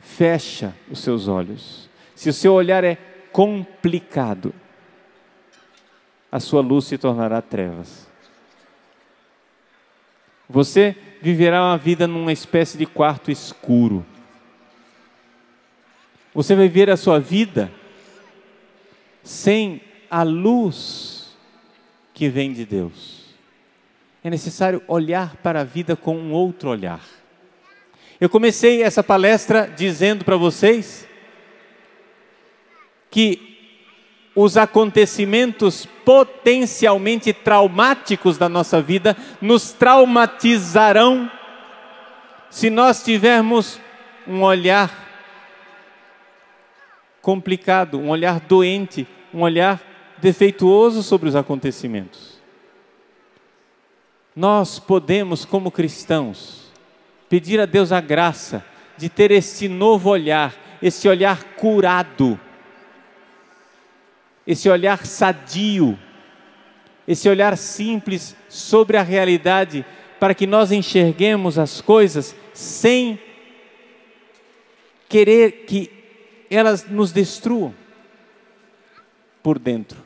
fecha os seus olhos, se o seu olhar é complicado, a sua luz se tornará trevas. Você viverá uma vida numa espécie de quarto escuro. Você vai ver a sua vida sem a luz que vem de Deus. É necessário olhar para a vida com um outro olhar. Eu comecei essa palestra dizendo para vocês que os acontecimentos potencialmente traumáticos da nossa vida nos traumatizarão se nós tivermos um olhar complicado, um olhar doente, um olhar defeituoso sobre os acontecimentos. Nós podemos, como cristãos, pedir a Deus a graça de ter esse novo olhar, esse olhar curado, esse olhar sadio, esse olhar simples sobre a realidade, para que nós enxerguemos as coisas sem querer que elas nos destruam por dentro,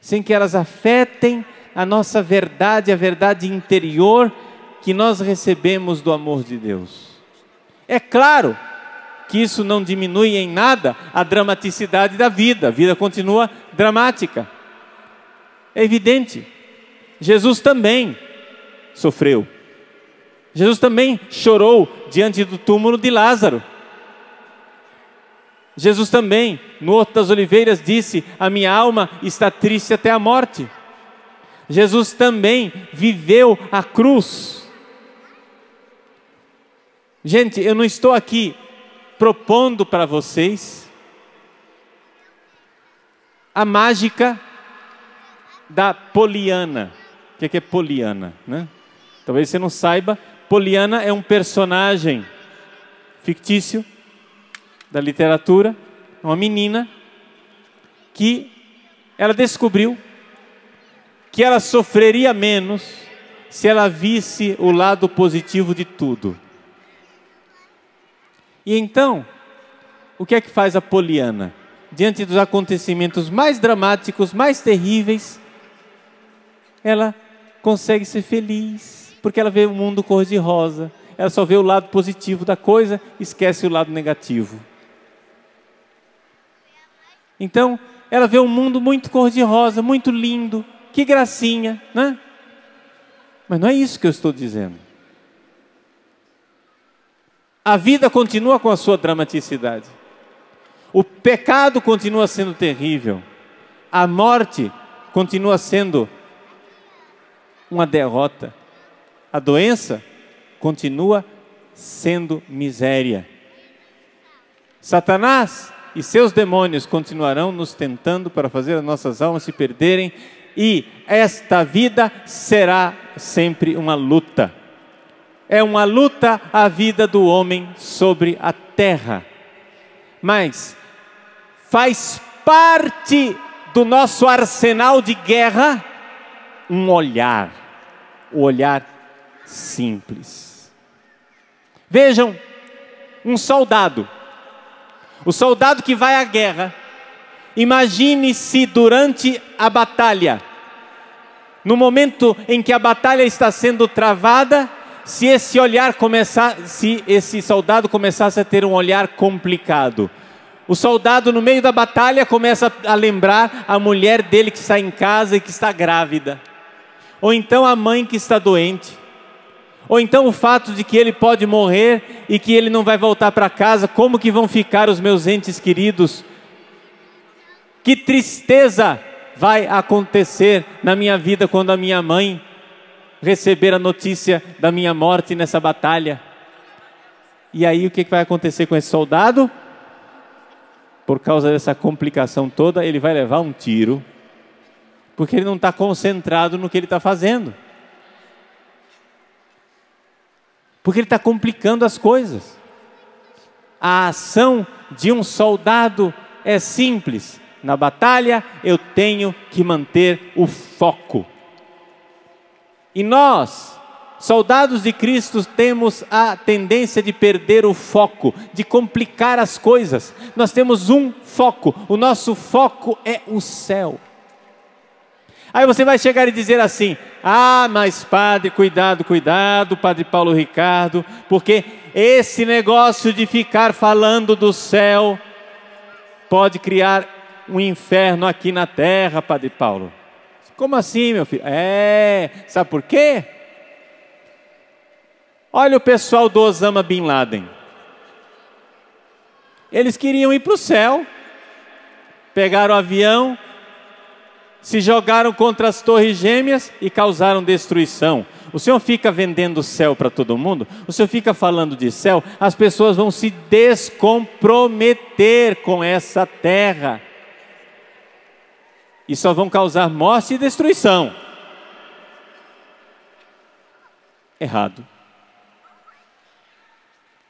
sem que elas afetem a nossa verdade, a verdade interior que nós recebemos do amor de Deus. É claro que isso não diminui em nada a dramaticidade da vida, a vida continua dramática. É evidente. Jesus também sofreu. Jesus também chorou diante do túmulo de Lázaro. Jesus também, no Horto das Oliveiras, disse: A minha alma está triste até a morte. Jesus também viveu a cruz. Gente, eu não estou aqui propondo para vocês a mágica da Poliana. O que é, é Poliana? Né? Talvez você não saiba, Poliana é um personagem fictício da literatura, uma menina que ela descobriu que ela sofreria menos se ela visse o lado positivo de tudo. E então, o que é que faz a Poliana? Diante dos acontecimentos mais dramáticos, mais terríveis, ela consegue ser feliz, porque ela vê o mundo cor-de-rosa. Ela só vê o lado positivo da coisa, esquece o lado negativo. Então, ela vê um mundo muito cor-de-rosa, muito lindo, que gracinha, né? Mas não é isso que eu estou dizendo. A vida continua com a sua dramaticidade. O pecado continua sendo terrível. A morte continua sendo uma derrota. A doença continua sendo miséria. Satanás e seus demônios continuarão nos tentando para fazer as nossas almas se perderem, e esta vida será sempre uma luta. É uma luta a vida do homem sobre a terra. Mas faz parte do nosso arsenal de guerra um olhar, o olhar simples. Vejam, um soldado, o soldado que vai à guerra, imagine se durante a batalha, no momento em que a batalha está sendo travada, se esse olhar começar, se esse soldado começasse a ter um olhar complicado, o soldado, no meio da batalha, começa a lembrar a mulher dele que está em casa e que está grávida. Ou então a mãe que está doente, ou então o fato de que ele pode morrer e que ele não vai voltar para casa, como que vão ficar os meus entes queridos? Que tristeza vai acontecer na minha vida quando a minha mãe receber a notícia da minha morte nessa batalha? E aí o que vai acontecer com esse soldado? Por causa dessa complicação toda, ele vai levar um tiro porque ele não está concentrado no que ele está fazendo. Porque ele está complicando as coisas. A ação de um soldado é simples. Na batalha eu tenho que manter o foco. E nós, soldados de Cristo, temos a tendência de perder o foco, de complicar as coisas. Nós temos um foco, o nosso foco é o céu. Aí você vai chegar e dizer assim: ah, mas padre, cuidado, cuidado, padre Paulo Ricardo, porque esse negócio de ficar falando do céu pode criar um inferno aqui na terra, padre Paulo. Como assim, meu filho? É, sabe por quê? Olha o pessoal do Osama Bin Laden. Eles queriam ir para o céu, pegaram o avião, se jogaram contra as torres gêmeas e causaram destruição. O Senhor fica vendendo céu para todo mundo, o Senhor fica falando de céu, as pessoas vão se descomprometer com essa terra e só vão causar morte e destruição. Errado.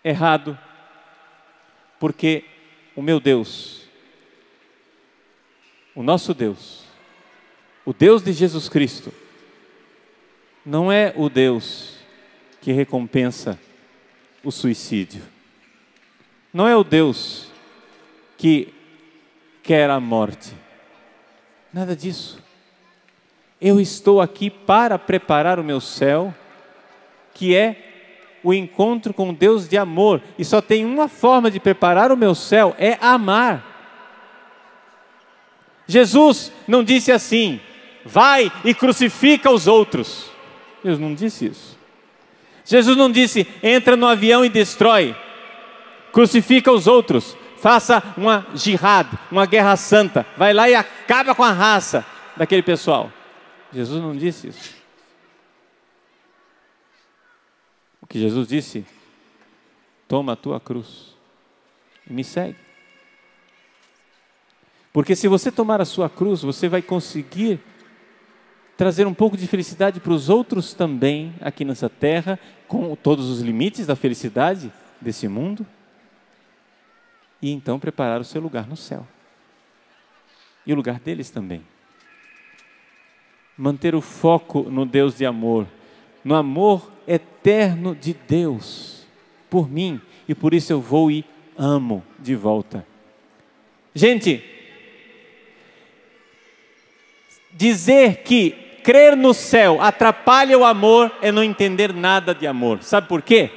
errado, porque o meu Deus, o nosso Deus, o Deus de Jesus Cristo, não é o Deus que recompensa o suicídio. Não é o Deus que quer a morte. Nada disso. Eu estou aqui para preparar o meu céu, que é o encontro com Deus de amor. E só tem uma forma de preparar o meu céu: é amar. Jesus não disse assim: vai e crucifica os outros. Jesus não disse isso. Jesus não disse: entra no avião e destrói, crucifica os outros, faça uma jihad, uma guerra santa, vai lá e acaba com a raça daquele pessoal. Jesus não disse isso. O que Jesus disse: toma a tua cruz e me segue. Porque se você tomar a sua cruz, você vai conseguir trazer um pouco de felicidade para os outros também aqui nessa terra com todos os limites da felicidade desse mundo, e então preparar o seu lugar no céu e o lugar deles também. Manter o foco no Deus de amor, no amor eterno de Deus por mim, e por isso eu vou e amo de volta. Gente, dizer que crer no céu atrapalha o amor é não entender nada de amor. Sabe por quê?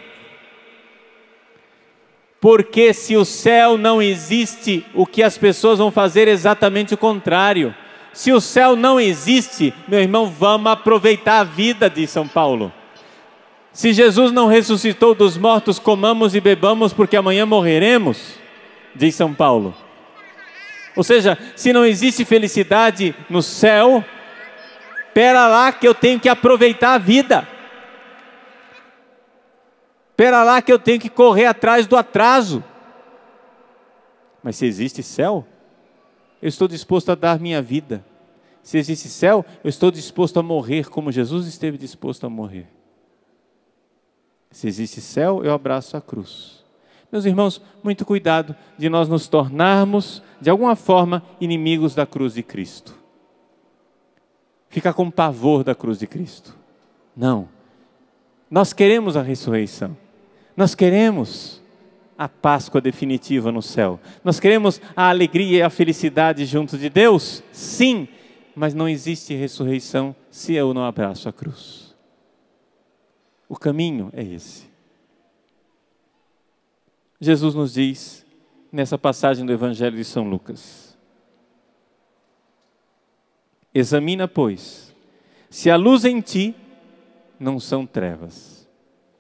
Porque se o céu não existe, o que as pessoas vão fazer é exatamente o contrário. Se o céu não existe, meu irmão, vamos aproveitar a vida de São Paulo. Se Jesus não ressuscitou dos mortos, comamos e bebamos, porque amanhã morreremos, diz São Paulo. Ou seja, se não existe felicidade no céu, Pera lá que eu tenho que aproveitar a vida. Pera lá que eu tenho que correr atrás do atraso. Mas se existe céu, eu estou disposto a dar minha vida. Se existe céu, eu estou disposto a morrer como Jesus esteve disposto a morrer. Se existe céu, eu abraço a cruz. Meus irmãos, muito cuidado de nós nos tornarmos, de alguma forma, inimigos da cruz de Cristo fica com pavor da cruz de Cristo. Não. Nós queremos a ressurreição. Nós queremos a Páscoa definitiva no céu. Nós queremos a alegria e a felicidade junto de Deus? Sim, mas não existe ressurreição se eu não abraço a cruz. O caminho é esse. Jesus nos diz nessa passagem do Evangelho de São Lucas: Examina, pois, se a luz em ti não são trevas.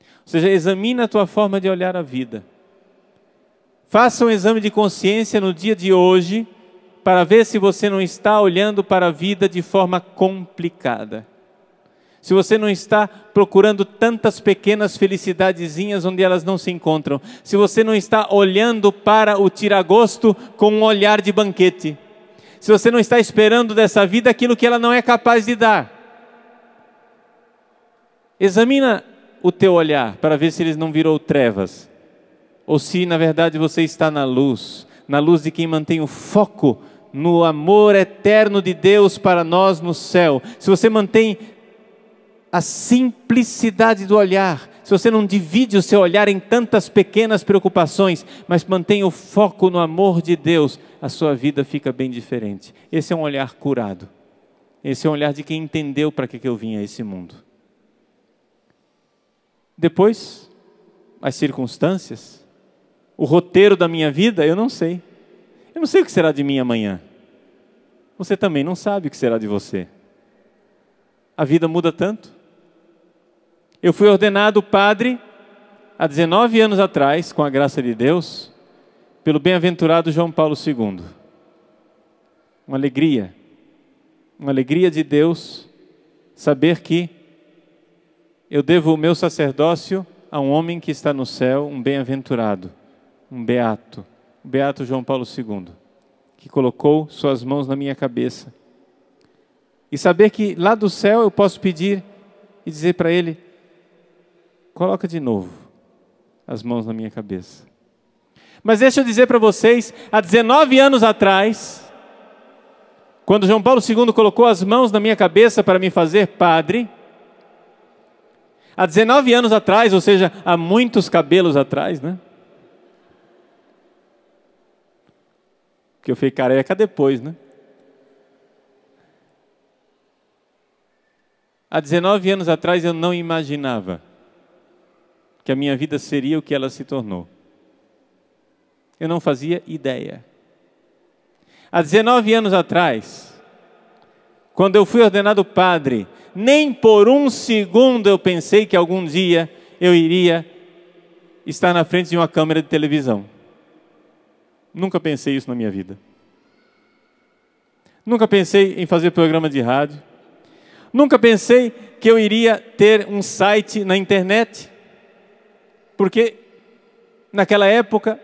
Ou seja, examina a tua forma de olhar a vida. Faça um exame de consciência no dia de hoje para ver se você não está olhando para a vida de forma complicada. Se você não está procurando tantas pequenas felicidadezinhas onde elas não se encontram. Se você não está olhando para o tiragosto com um olhar de banquete se você não está esperando dessa vida aquilo que ela não é capaz de dar. Examina o teu olhar para ver se ele não virou trevas, ou se na verdade você está na luz, na luz de quem mantém o foco no amor eterno de Deus para nós no céu. Se você mantém a simplicidade do olhar, se você não divide o seu olhar em tantas pequenas preocupações, mas mantém o foco no amor de Deus, a sua vida fica bem diferente. Esse é um olhar curado. Esse é um olhar de quem entendeu para que eu vim a esse mundo. Depois, as circunstâncias, o roteiro da minha vida, eu não sei. Eu não sei o que será de mim amanhã. Você também não sabe o que será de você. A vida muda tanto. Eu fui ordenado padre há 19 anos atrás, com a graça de Deus, pelo bem-aventurado João Paulo II. Uma alegria, uma alegria de Deus saber que eu devo o meu sacerdócio a um homem que está no céu, um bem-aventurado, um beato, o beato João Paulo II, que colocou suas mãos na minha cabeça. E saber que lá do céu eu posso pedir e dizer para ele: Coloca de novo. as mãos na minha cabeça. Mas deixa eu dizer para vocês, há 19 anos atrás, quando João Paulo II colocou as mãos na minha cabeça para me fazer padre, há 19 anos atrás, ou seja, há muitos cabelos atrás, né? Que eu fui careca depois, né? Há 19 anos atrás eu não imaginava que a minha vida seria o que ela se tornou. Eu não fazia ideia. Há 19 anos atrás, quando eu fui ordenado padre, nem por um segundo eu pensei que algum dia eu iria estar na frente de uma câmera de televisão. Nunca pensei isso na minha vida. Nunca pensei em fazer programa de rádio. Nunca pensei que eu iria ter um site na internet. Porque naquela época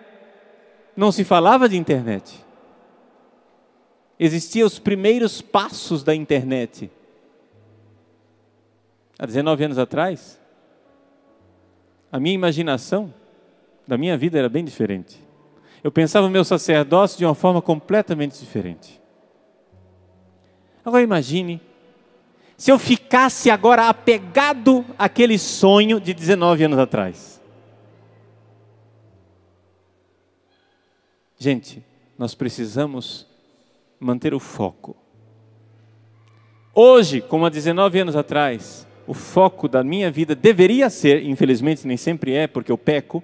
não se falava de internet. Existiam os primeiros passos da internet. Há 19 anos atrás, a minha imaginação da minha vida era bem diferente. Eu pensava o meu sacerdócio de uma forma completamente diferente. Agora imagine se eu ficasse agora apegado àquele sonho de 19 anos atrás. Gente, nós precisamos manter o foco. Hoje, como há 19 anos atrás, o foco da minha vida deveria ser, infelizmente nem sempre é, porque eu peco,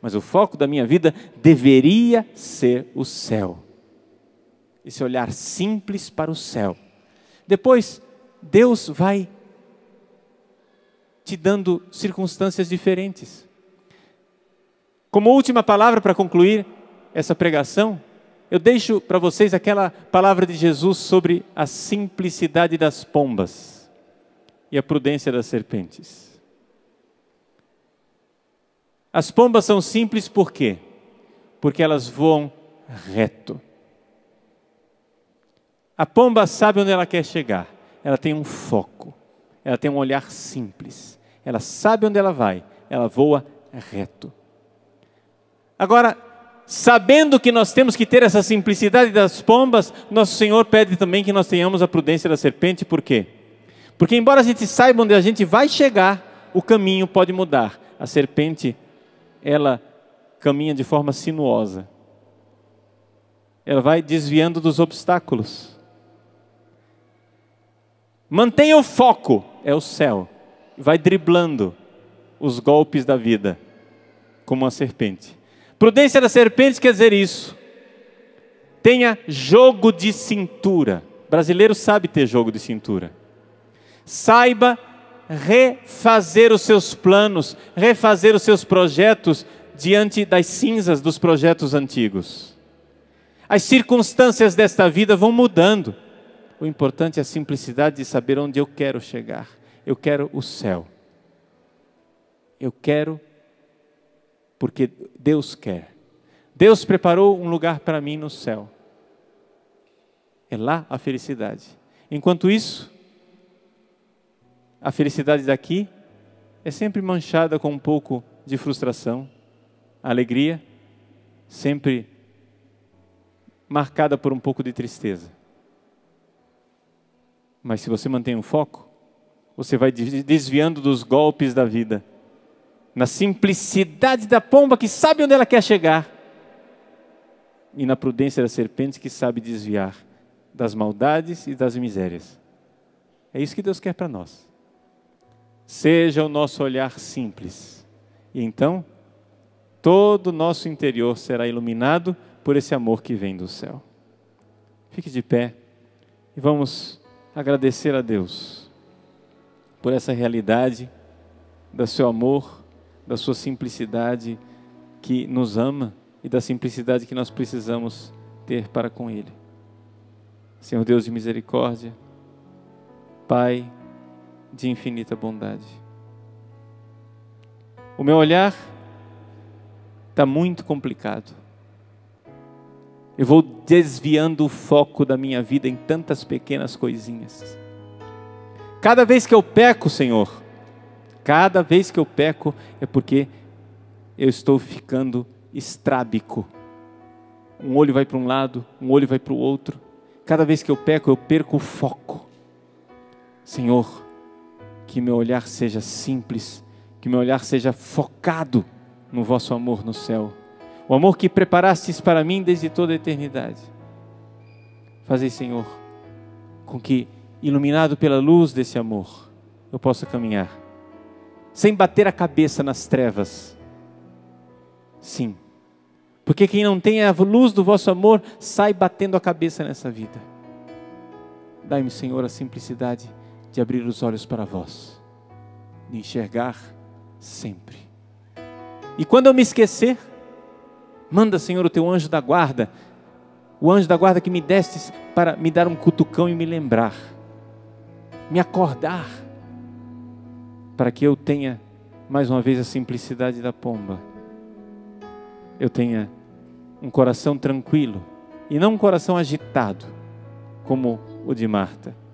mas o foco da minha vida deveria ser o céu. Esse olhar simples para o céu. Depois, Deus vai te dando circunstâncias diferentes. Como última palavra para concluir, essa pregação, eu deixo para vocês aquela palavra de Jesus sobre a simplicidade das pombas e a prudência das serpentes. As pombas são simples por quê? Porque elas voam reto. A pomba sabe onde ela quer chegar. Ela tem um foco. Ela tem um olhar simples. Ela sabe onde ela vai. Ela voa reto. Agora, sabendo que nós temos que ter essa simplicidade das pombas, nosso Senhor pede também que nós tenhamos a prudência da serpente, por quê? Porque, embora a gente saiba onde a gente vai chegar, o caminho pode mudar. A serpente, ela caminha de forma sinuosa. Ela vai desviando dos obstáculos. Mantenha o foco, é o céu. Vai driblando os golpes da vida, como uma serpente. Prudência da serpente quer dizer isso. Tenha jogo de cintura. O brasileiro sabe ter jogo de cintura. Saiba refazer os seus planos, refazer os seus projetos diante das cinzas dos projetos antigos. As circunstâncias desta vida vão mudando. O importante é a simplicidade de saber onde eu quero chegar. Eu quero o céu. Eu quero porque Deus quer. Deus preparou um lugar para mim no céu. É lá a felicidade. Enquanto isso, a felicidade daqui é sempre manchada com um pouco de frustração, a alegria sempre marcada por um pouco de tristeza. Mas se você mantém o um foco, você vai desviando dos golpes da vida na simplicidade da pomba que sabe onde ela quer chegar, e na prudência da serpente que sabe desviar das maldades e das misérias. É isso que Deus quer para nós. Seja o nosso olhar simples, e então todo o nosso interior será iluminado por esse amor que vem do céu. Fique de pé e vamos agradecer a Deus por essa realidade do seu amor da sua simplicidade que nos ama e da simplicidade que nós precisamos ter para com Ele. Senhor Deus de misericórdia, Pai de infinita bondade. O meu olhar está muito complicado. Eu vou desviando o foco da minha vida em tantas pequenas coisinhas. Cada vez que eu peco, Senhor, Cada vez que eu peco é porque eu estou ficando estrábico. Um olho vai para um lado, um olho vai para o outro. Cada vez que eu peco, eu perco o foco. Senhor, que meu olhar seja simples, que meu olhar seja focado no vosso amor no céu. O amor que preparastes para mim desde toda a eternidade. Fazei, Senhor, com que, iluminado pela luz desse amor, eu possa caminhar, sem bater a cabeça nas trevas. Sim, porque quem não tem a luz do vosso amor sai batendo a cabeça nessa vida. Dai-me, Senhor, a simplicidade de abrir os olhos para vós, de enxergar sempre. E quando eu me esquecer, manda, Senhor, o teu anjo da guarda, o anjo da guarda que me destes para me dar um cutucão e me lembrar, me acordar, para que eu tenha mais uma vez a simplicidade da pomba, eu tenha um coração tranquilo e não um coração agitado, como o de Marta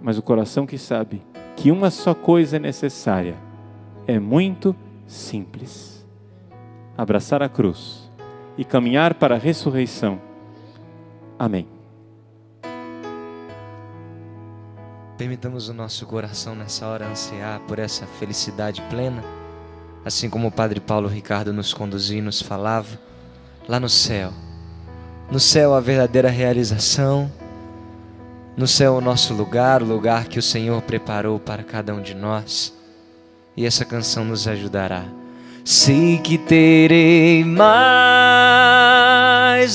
mas o coração que sabe que uma só coisa é necessária é muito simples: abraçar a cruz e caminhar para a ressurreição. Amém. Permitamos o nosso coração nessa hora ansiar por essa felicidade plena, assim como o Padre Paulo Ricardo nos conduzia e nos falava, lá no céu. No céu a verdadeira realização no céu o nosso lugar, o lugar que o Senhor preparou para cada um de nós. E essa canção nos ajudará. Sei que terei mais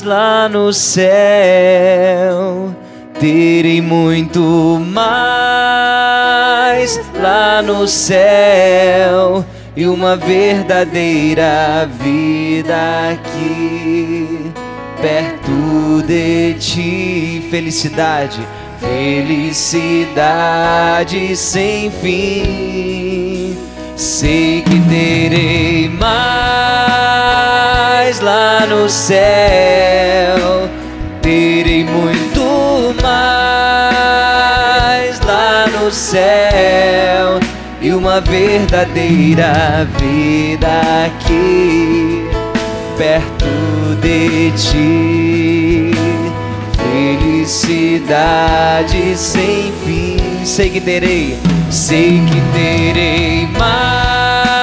lá no céu, terei muito mais lá no céu e uma verdadeira vida aqui perto de ti. Felicidade felicidade sem fim. Sei que terei mais lá no céu, terei muito no céu e uma verdadeira vida aqui perto de ti felicidade sem fim. Sei que terei, sei que terei mais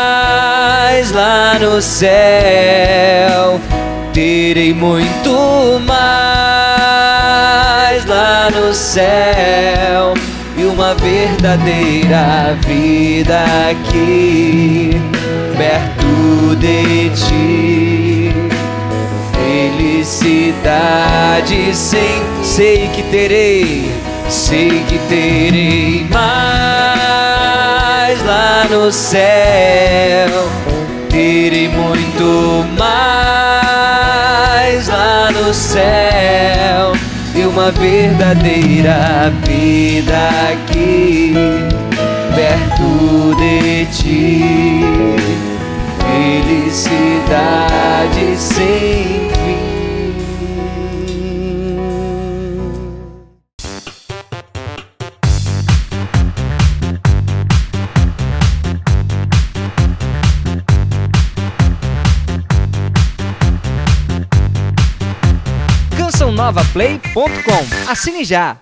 lá no céu. Terei muito mais lá no céu uma verdadeira vida aqui perto de ti. Felicidade sem sei que terei, sei que terei mais lá no céu, terei muito mais uma verdadeira vida aqui perto de ti. Felicidade sem fim. CançãoNovaPlay.com Assine já!